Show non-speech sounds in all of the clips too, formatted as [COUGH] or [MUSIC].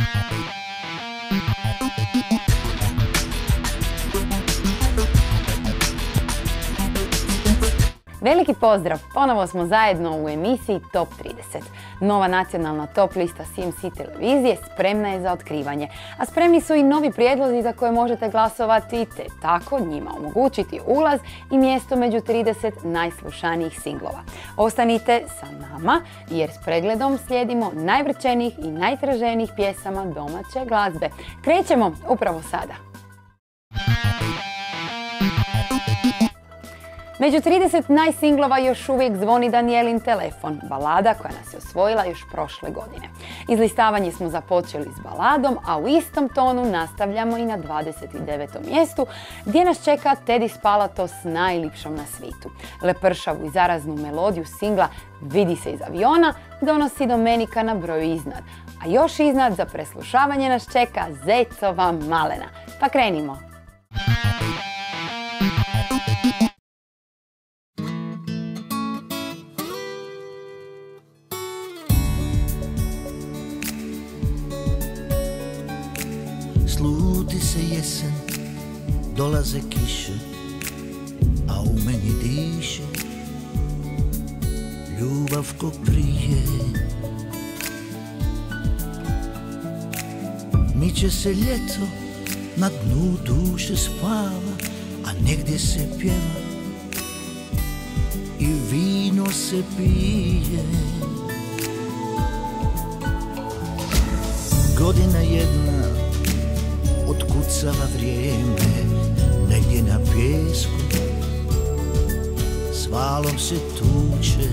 Thank you. Veliki pozdrav! Ponovo smo zajedno u emisiji Top 30. Nova nacionalna top lista CMC televizije spremna je za otkrivanje, a spremni su i novi prijedlozi za koje možete glasovati te tako njima omogućiti ulaz i mjesto među 30 najslušanijih singlova. Ostanite sa nama jer s pregledom slijedimo najvrčenijih i najtraženijih pjesama domaće glazbe. Krećemo upravo sada! Među 30 najsinglova još uvijek zvoni Danielin telefon, balada koja nas je osvojila još prošle godine. Izlistavanje smo započeli s baladom, a u istom tonu nastavljamo i na 29. mjestu gdje nas čeka Teddy Spalato s najlipšom na svitu. Lepršavu i zaraznu melodiju singla Vidi se iz aviona donosi Domenika na broju iznad. A još iznad za preslušavanje nas čeka Zecova malena. Pa krenimo! Se jesen, dolaze kiše, a u meni diše ljubav ko prije. Miće se ljeto, na dnu duše spava, a negdje se pjeva i vino se pije. Godina jedna otkucava vrijeme negdje na pjesku s valom se tuče.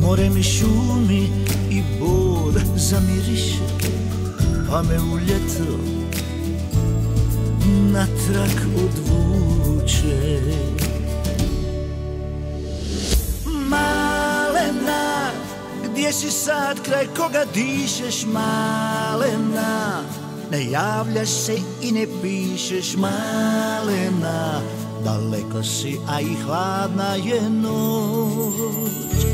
More mi šumi i bor zamiriše pa me u ljeto natrag odvuče Gdje si sad kraj koga dišeš malena Ne javljaš se i ne pišeš malena Daleko si, a i hladna je noć.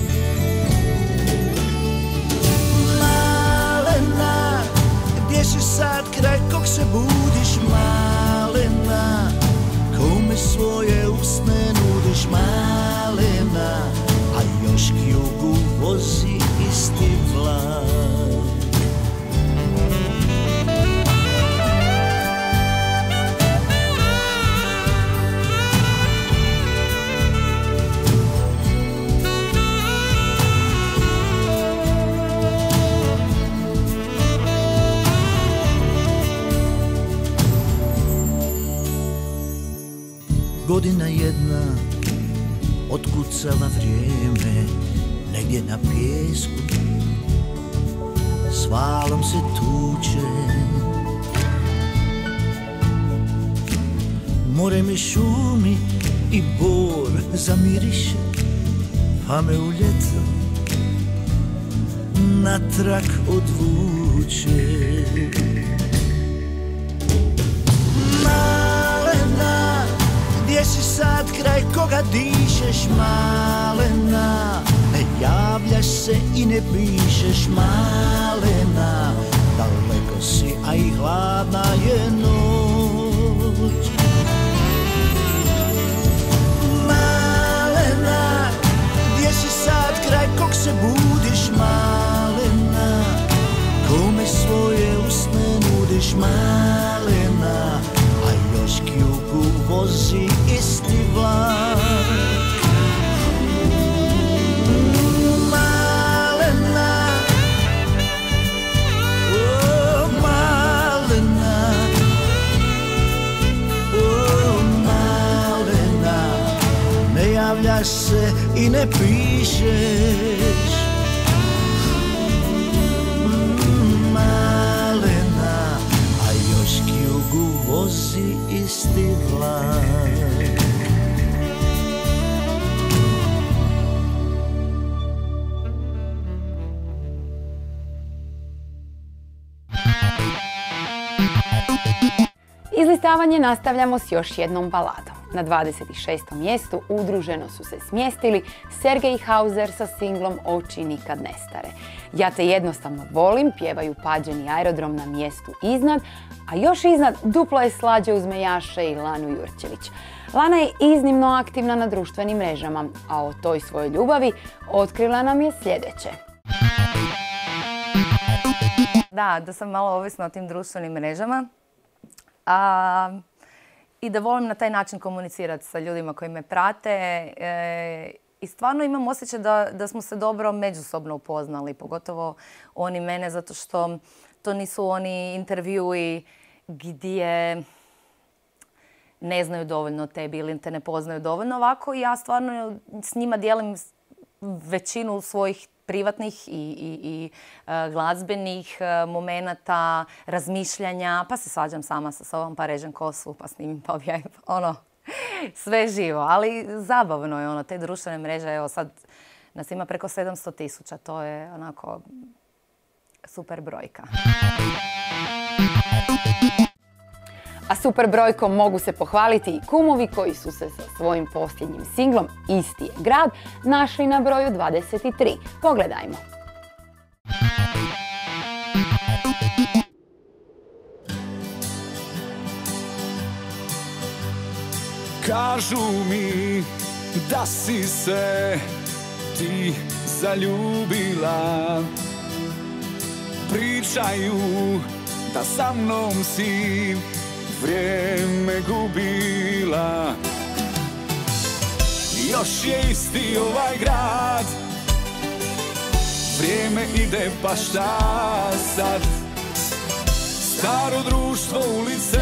Malena, gdje si sad kraj kog se budiš malena Kome svoje usne nudiš malena A još jugu vozi isti vlak. Godina jedna otkucava vrijeme negdje na pjesku S valom se tuče. More mi šumi i bor zamiriše Pa me u ljeto natrag odvuče. Malena, gdje si sad kraj koga dišeš malena Javljaš se i ne pišeš malena. Daleko si, a i hladna je noć? Malena, gdje si sad kraj kog se budiš malena? Kome svoje usne nudiš malena? A još k jugu vozi isti vlak se i mm, Malena, a još jugu vozi Izlistavanje nastavljamo s još jednom baladom. Na 26. mjestu udruženo su se smjestili Sergej Hauser sa singlom Oči nikad nestare. Ja te jednostavno volim, pjevaju pađeni aerodrom na mjestu iznad, a još iznad duplo je slađe uz Mejaše i Lanu Jurčević. Lana je iznimno aktivna na društvenim mrežama, a o toj svojoj ljubavi otkrila nam je sljedeće. Da, da sam malo ovisna o tim društvenim mrežama. A, I da volim na taj način komunicirati sa ljudima koji me prate. E, I stvarno imam osjećaj da, da smo se dobro međusobno upoznali, pogotovo oni mene, zato što to nisu oni intervjui gdje ne znaju dovoljno tebi ili te ne poznaju dovoljno ovako. Ja stvarno s njima dijelim većinu svojih privatnih i, i, i e, glazbenih e, momenata, razmišljanja, pa se svađam sama sa sobom, pa režem kosu, pa snimim, pa objavim, [LAUGHS] ono, sve živo. Ali zabavno je ono, te društvene mreže, evo sad nas ima preko 700 tisuća, to je onako super brojka. A super brojkom mogu se pohvaliti i kumovi koji su se sa svojim posljednjim singlom Isti je grad našli na broju 23. Pogledajmo. Kažu mi da si se ti zaljubila Pričaju da sa mnom si vrijeme gubila. Još je isti ovaj grad. Vrijeme ide pa šta sad? Staro društvo ulice,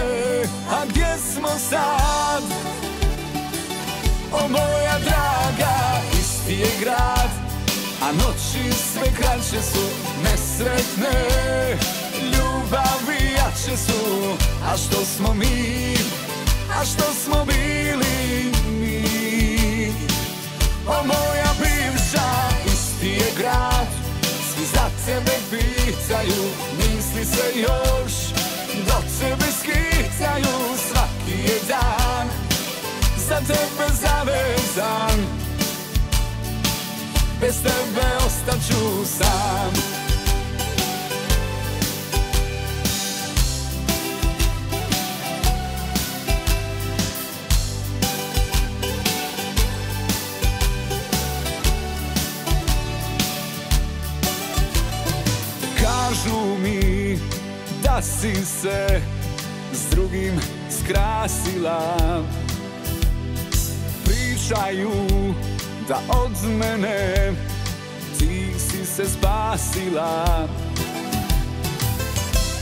a gdje smo sad? O moja draga, isti je grad A noći sve kraće su nesretne Ljubavi jače su, a što smo mi A što smo bili mi. O moja bivša, isti je grad Svi za tebe pitaju, misli se još Do tebe skicaju svaki je dan Za tebe zavezan. Bez tebe ostaću sam si se s drugim skrasila. Pričaju da od mene ti si se spasila.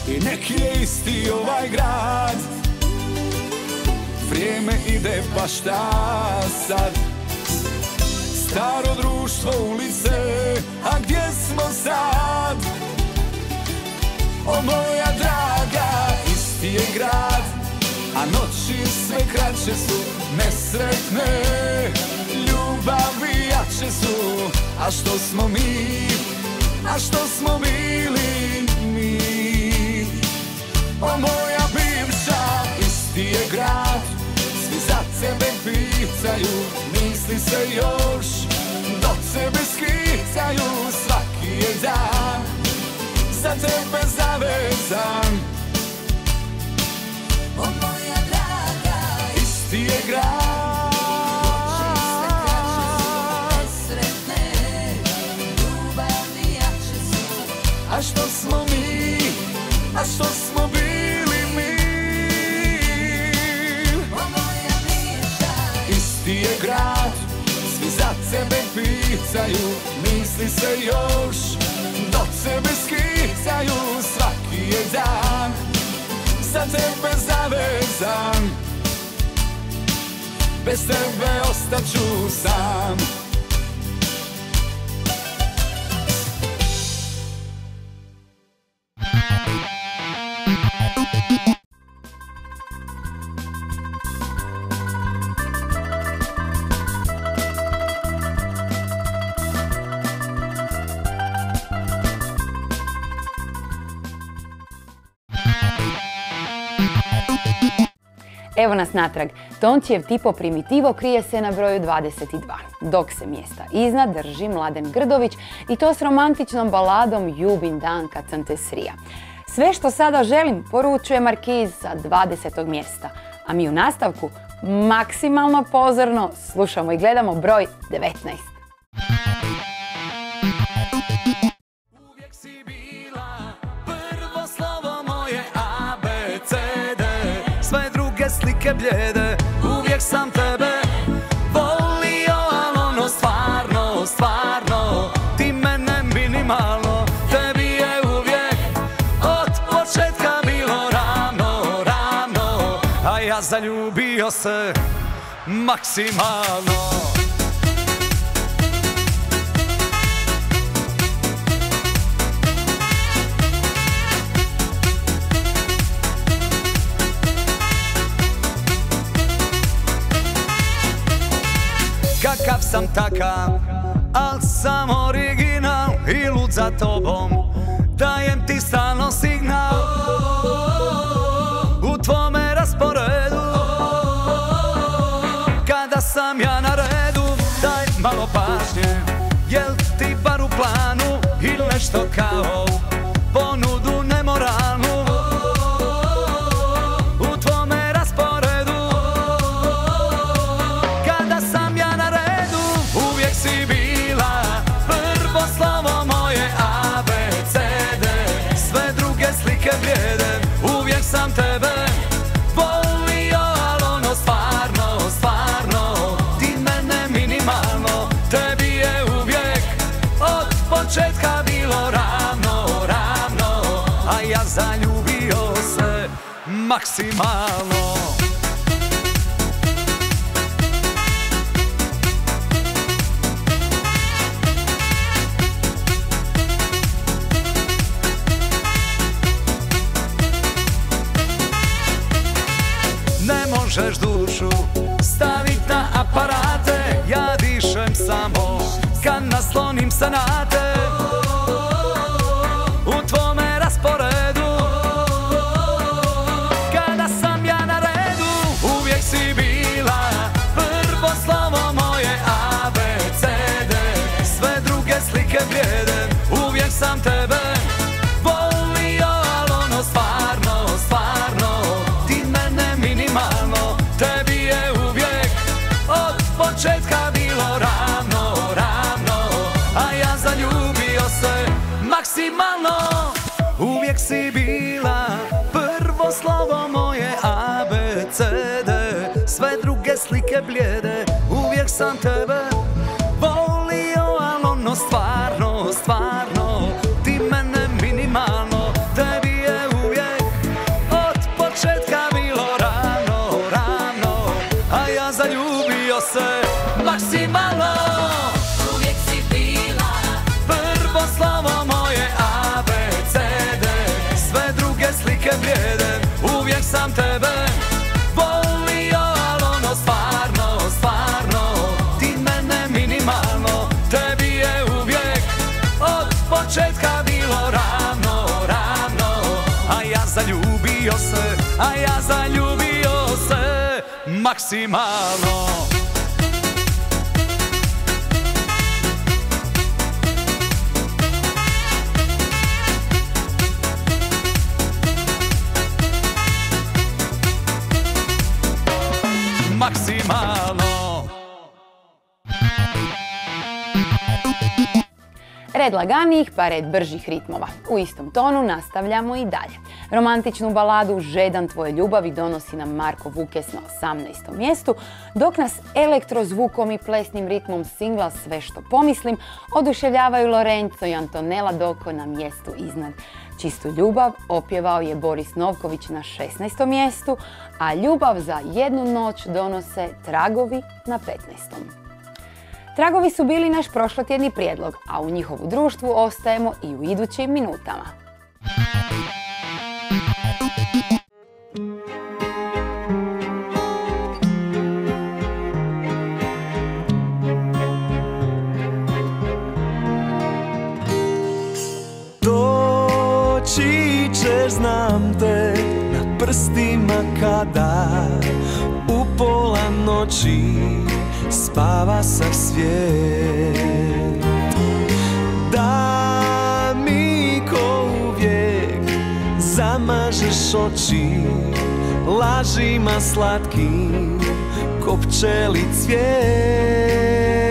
I neki je isti ovaj grad. Vrijeme ide pa šta sad? Staro društvo ulice, a gdje smo sad? O moja draga, isti je grad A noći sve kraće su nesretne. Ljubavi jače su A što smo mi, a što smo bili mi? O moja bivša, isti je grad Svi za tebe pitaju, misli se još Do tebe skicaju svaki je dan Za tebe zavezan. O moja draga, isti je grad. A što smo mi, a što smo bili mi? Isti je grad, svi za tebe pitaju Misli se još, od sebe skicaju svaki je dan Za tebe zavezan. Bez tebe ostaću sam. Evo nas natrag. Tončijev tipo primitivo krije se na broju 22, dok se mjesta iznad drži Mladen Grdović i to s romantičnom baladom Jubin dan kad sam te srija. Sve što sada želim poručuje Markiz sa 20. mjesta, a mi u nastavku maksimalno pozorno slušamo i gledamo broj 19. slike bljede Uvijek sam tebe volio Al ono stvarno, stvarno Ti mene minimalno Tebi je uvijek od početka bilo ravno, ravno A ja zaljubio se maksimalno takav, al sam original I lud za tobom, dajem ti stalno signal. U tvome rasporedu Kada sam ja na redu, daj malo pažnje Jel ti bar u planu ili nešto kao Maksimalno se maksimalno Uvijek si bila. Prvo slovo moje A, B, C, D. Sve druge slike vrijede Uvijek sam tebe volio Al ono stvarno, stvarno Ti mene minimalno Tebi je uvijek od početka bilo ravno, ravno. A ja zaljubio se, a ja zaljubio se Maksimalno maksimalno Red laganijih pa red bržih ritmova. U istom tonu nastavljamo i dalje. Romantičnu baladu Žedan tvoje ljubavi donosi nam Marko Vukes na 18. mjestu, dok nas elektrozvukom i plesnim ritmom singla Sve što pomislim oduševljavaju Lorenzo i Antonella Doko na mjestu iznad. Čistu ljubav opjevao je Boris Novković na 16. mjestu, a ljubav za jednu noć donose Tragovi na 15. Tragovi su bili naš prošlotjedni prijedlog, a u njihovu društvu ostajemo i u idućim minutama. Znam te, na prstima kada pola noći spava sav svijet. Da mi ko uvijek zamažeš oči Lažima slatkim ko pčeli cvijet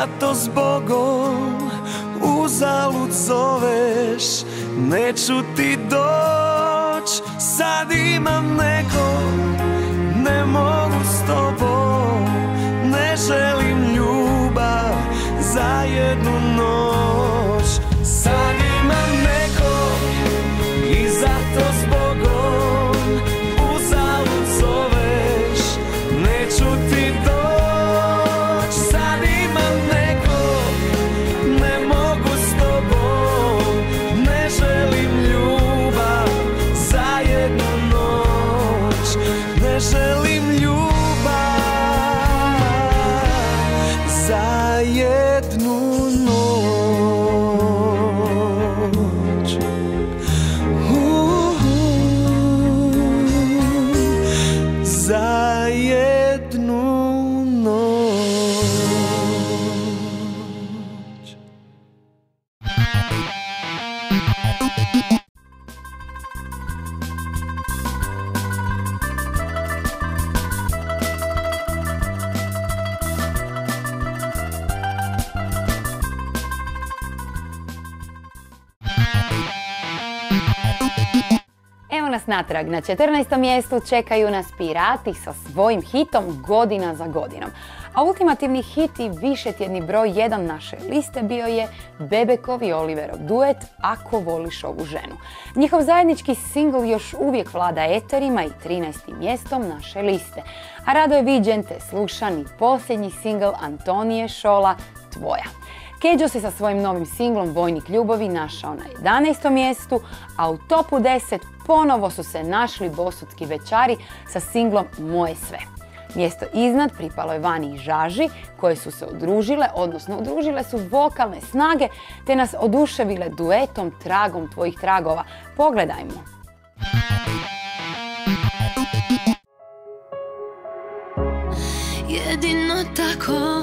zato zbogom uzalud zoveš. Neću ti doć, sad imam nekog Ne mogu s tobom, ne želim ljubav za jednu noć natrag, na 14. mjestu čekaju nas Pirati sa svojim hitom Godina za godinom. A ultimativni hit i višetjedni broj 1 naše liste bio je Bebekov i Oliverov duet Ako voliš ovu ženu. Njihov zajednički singl još uvijek vlada eterima i 13. mjestom naše liste. A rado je viđen te slušan i posljednji singl Antonije Šola Tvoja. Keđo se sa svojim novim singlom Vojnik ljubavi našao na 11. mjestu, a u topu 10 ponovo su se našli bosutski večari sa singlom Moje sve. Mjesto iznad pripalo je Vani i Žaži, koje su se udružile, odnosno udružile su vokalne snage, te nas oduševile duetom Tragom tvojih tragova. Pogledajmo. Jedino tako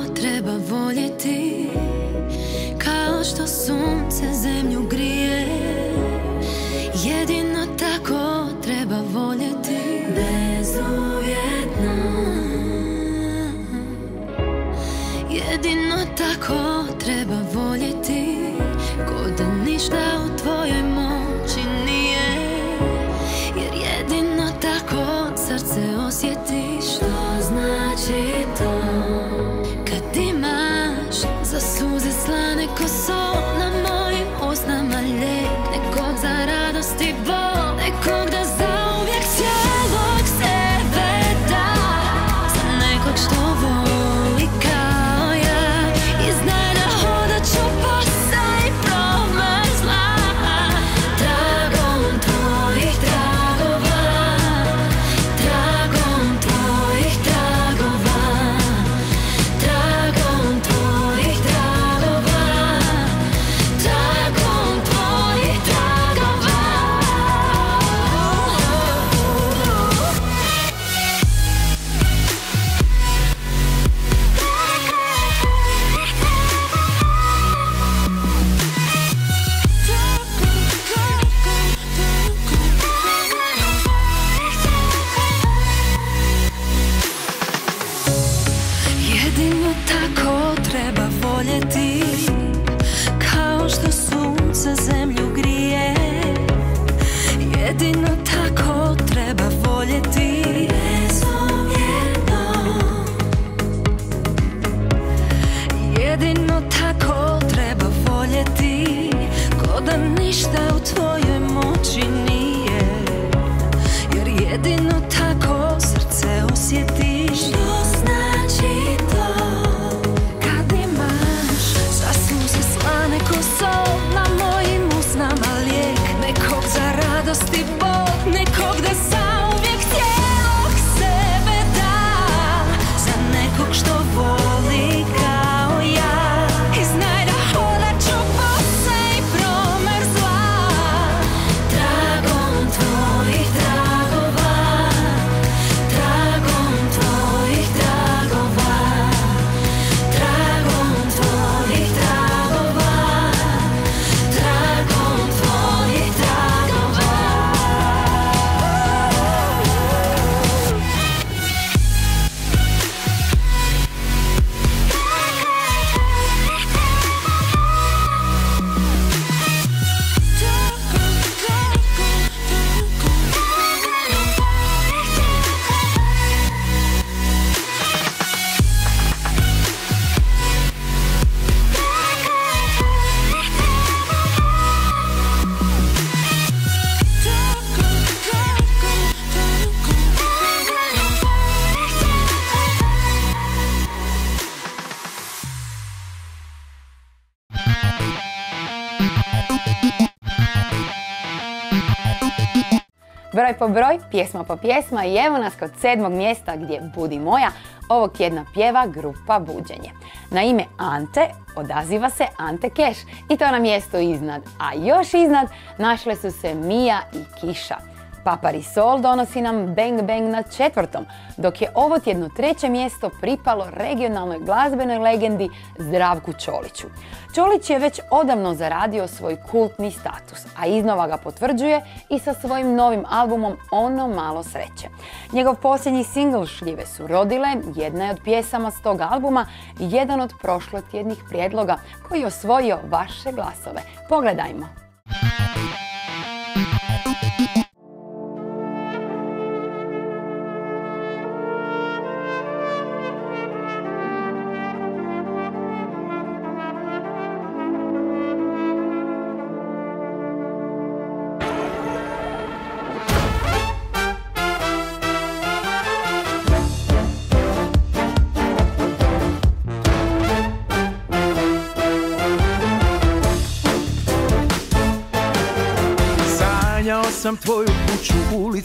po broj, pjesma po pjesma i evo nas kod sedmog mjesta gdje Budi moja ovog tjedna pjeva grupa Buđenje. Na ime Ante odaziva se Ante Keš i to na mjestu iznad, a još iznad našle su se Mija i Kiša. Papari Sol donosi nam Bang Bang na četvrtom, dok je ovo tjedno treće mjesto pripalo regionalnoj glazbenoj legendi Zdravku Čoliću. Čolić je već odavno zaradio svoj kultni status, a iznova ga potvrđuje i sa svojim novim albumom Ono malo sreće. Njegov posljednji singl Šljive su rodile, jedna je od pjesama s tog albuma jedan od prošlotjednih prijedloga koji je osvojio vaše glasove. Pogledajmo.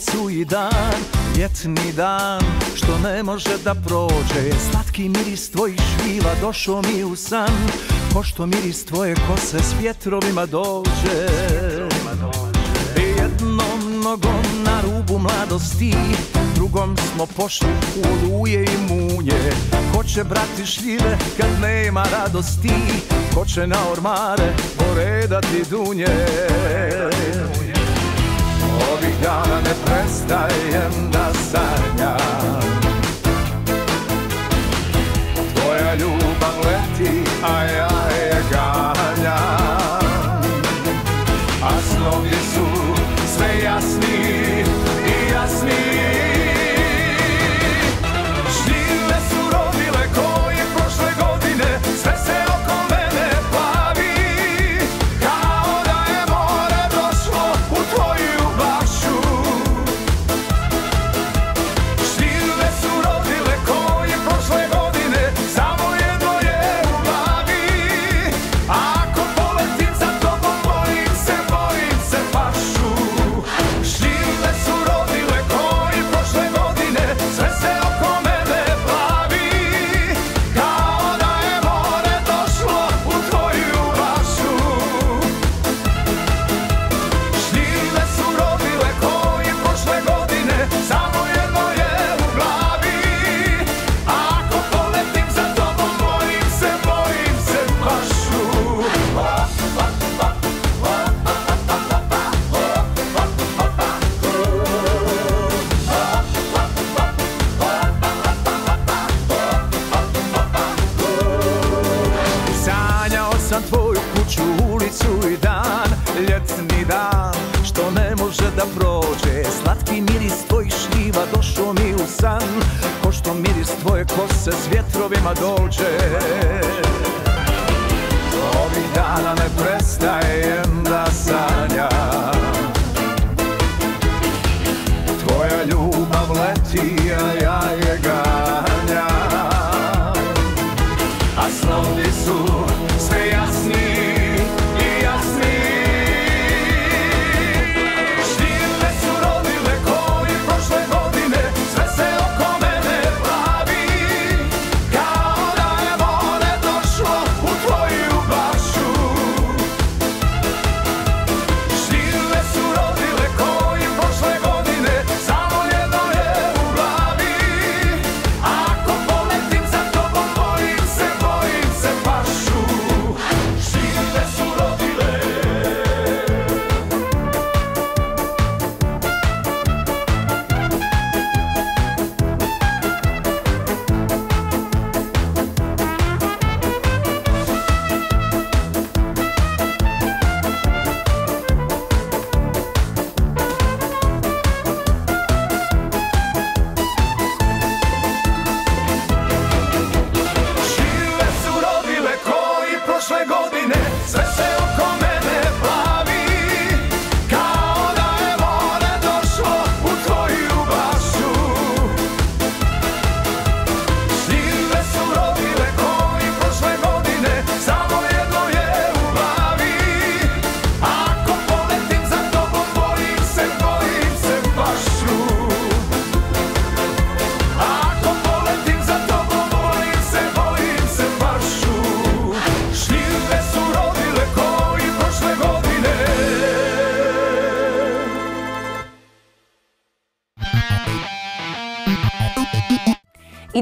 Ulicu i dan Ljetni dan, što ne može da prođe. Slatki miris tvojih švila došao mi u san Ko što miris tvoje kose s vjetrovima dođe. Jednom nogom na rubu mladosti Drugom smo pošli u oluje i munje. Ko će brati šljive kad nema radosti? Ko će na ormare poredati dunje Dana ne prestajem da sanjam. Tvoja ljubav leti, a ja dođe Slatki miris tvoj šljiva došao mi u san. Ko što miris tvoje kose s vjetrovima dođe. Ovih dana ne prestajem da sanjam.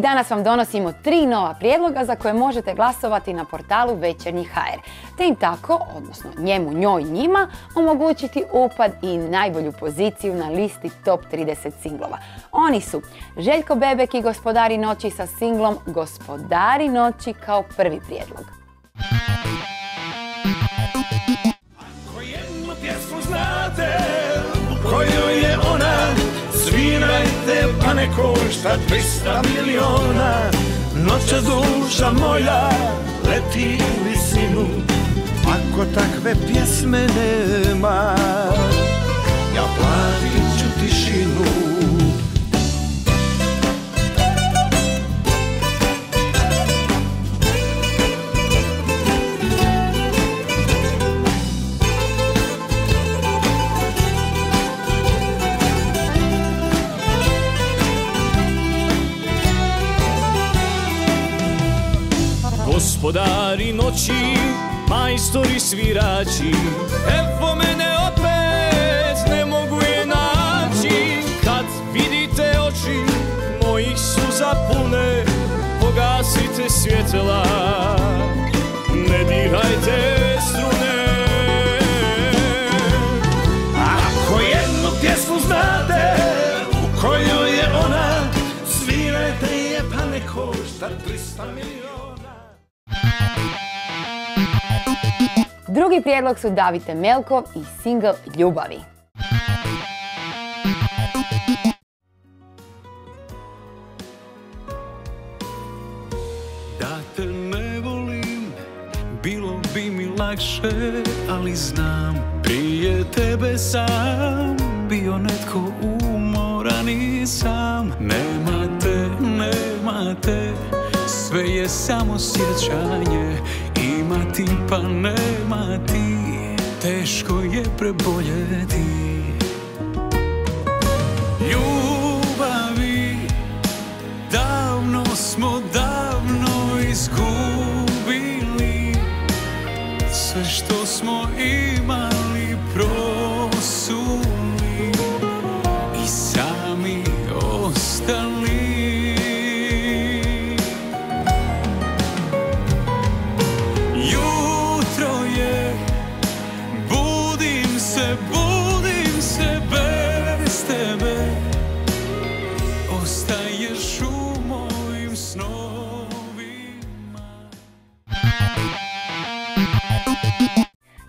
Danas vam donosimo tri nova prijedloga za koje možete glasovati na portalu Večernji HR. Te im tako, odnosno njemu, njoj, njima, omogućiti upad i najbolju poziciju na listi Top 30 singlova. Oni su Željko Bebek i Gospodari noći sa singlom Gospodari noći kao prvi prijedlog. Ako jednu pjesmu znate u kojoj je ona Svirajte pa ne košta 300 miliona. Noća duša moja leti u visinu Ako takve pjesme nema. Ja platit Gospodari noći, majstori svirači. Evo mene opet, ne mogu je naći. Kad vidite oči mojih suza pune Pogasite svjetla, ne dirajte strune. Ako jednu pjesmu znate u kojoj je ona Svirajte je pa ne košta 300 miliona Drugi prijedlog su Davite Melkov i single Ljubavi. Da te ne volim, bilo bi mi lakše, ali znam Prije tebe sam bio netko umoran i sam Nema te, nema te, sve je samo sjećanje. Ima ti pa nema ti, teško je preboljeti. Ljubavi Davno smo davno izgubili. Sve što smo imali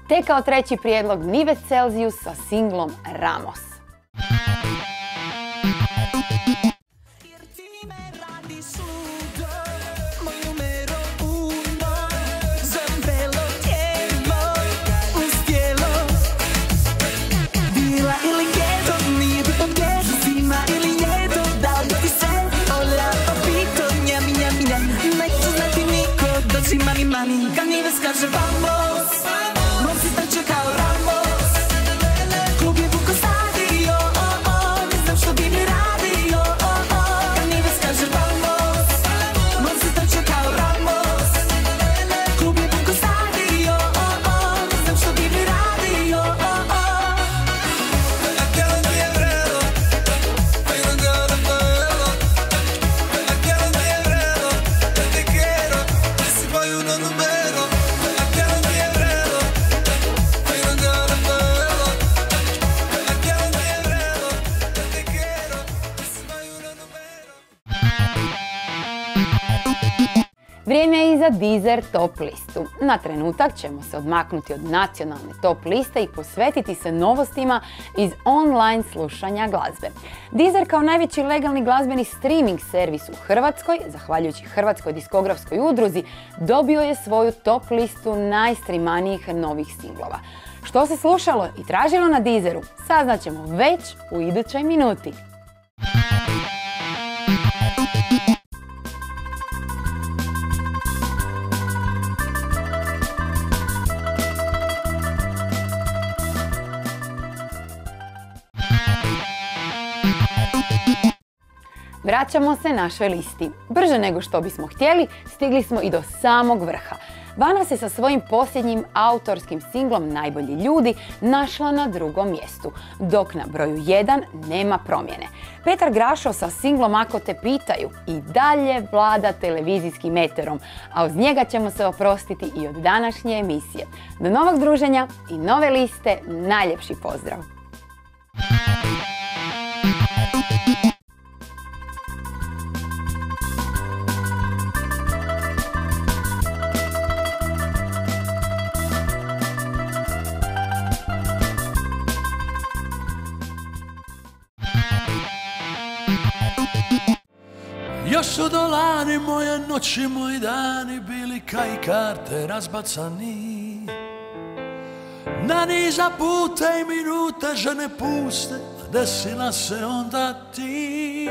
Te kao treći prijedlog Nive Celsius sa singlom Ramos. Vrijeme je i za Deezer top listu. Na trenutak ćemo se odmaknuti od nacionalne top liste i posvetiti se novostima iz online slušanja glazbe. Deezer kao najveći legalni glazbeni streaming servis u Hrvatskoj, zahvaljujući Hrvatskoj diskografskoj udruzi, dobio je svoju top listu najstreamanijih novih singlova. Što se slušalo i tražilo na Deezeru, saznaćemo već u idućoj minuti. Vraćamo se našoj listi. Brže nego što bismo htjeli, stigli smo i do samog vrha. Vana se sa svojim posljednjim autorskim singlom Najbolji ljudi našla na drugom mjestu, dok na broju 1 nema promjene. Petar Grašo sa singlom Ako te pitaju i dalje vlada televizijskim meterom, a uz njega ćemo se oprostiti i od današnje emisije. Do novog druženja i nove liste, najljepši pozdrav! Moje noći, moji dani bili kaj karte razbacani. Na niza puta i minuta žene puste, a desila se onda ti.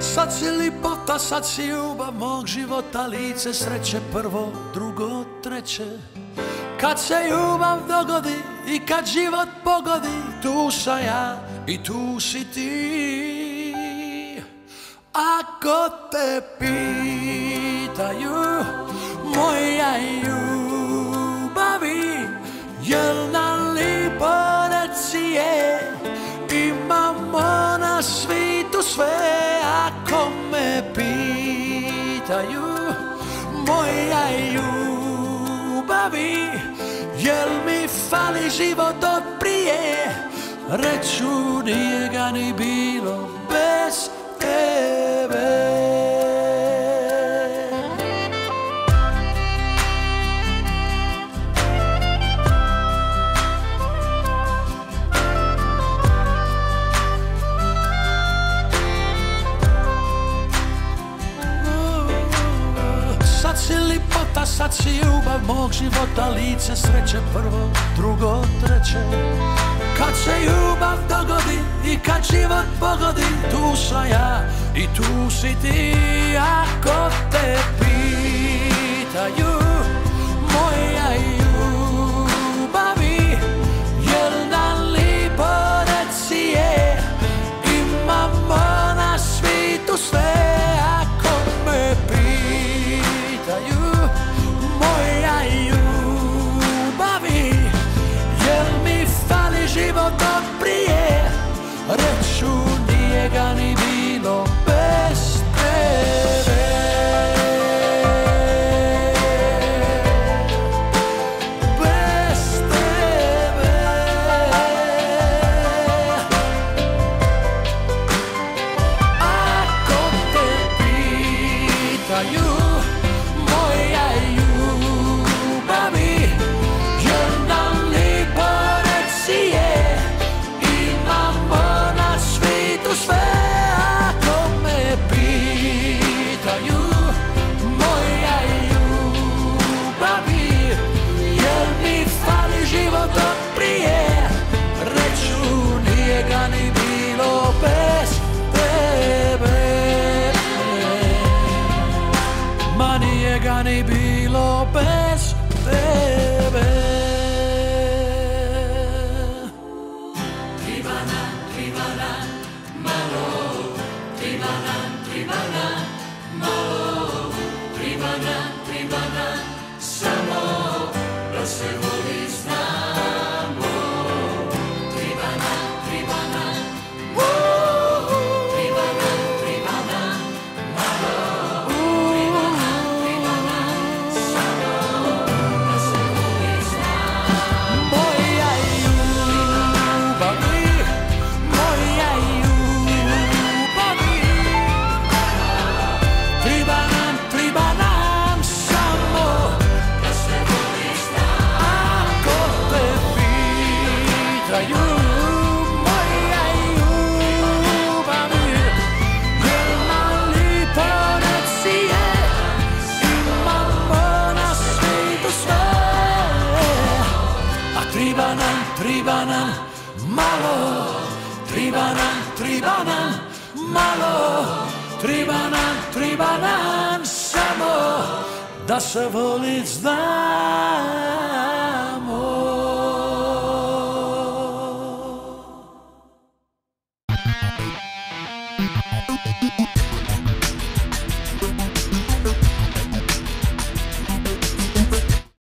Sad si lipota, sad si ljubav mog života, lice sreće prvo, drugo, treće. Kad se ljubav dogodi i kad život pogodi, tu sam ja i tu si ti ako te pitaju moja ljubavi Jel nam lipo reci je Imamo na svitu sve. Ako me pitaju moja ljubavi Jel mi fali život od prije? Reću nije ga ni bilo bez tebe Sad si ljubav mog života Lice sreće prvo, drugo, treće. Kad se ljubav dogodi i kad život pogodi Tu sam ja i tu si ti Ako te pitaju